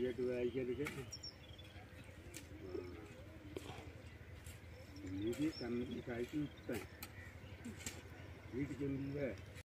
ticket വായിക്കാതൊക്കെ വീട്ടിൽ കമ്പി കഴിച്ചു വിട്ടേ വീട്ടിൽ ചെമ്പില്ലേ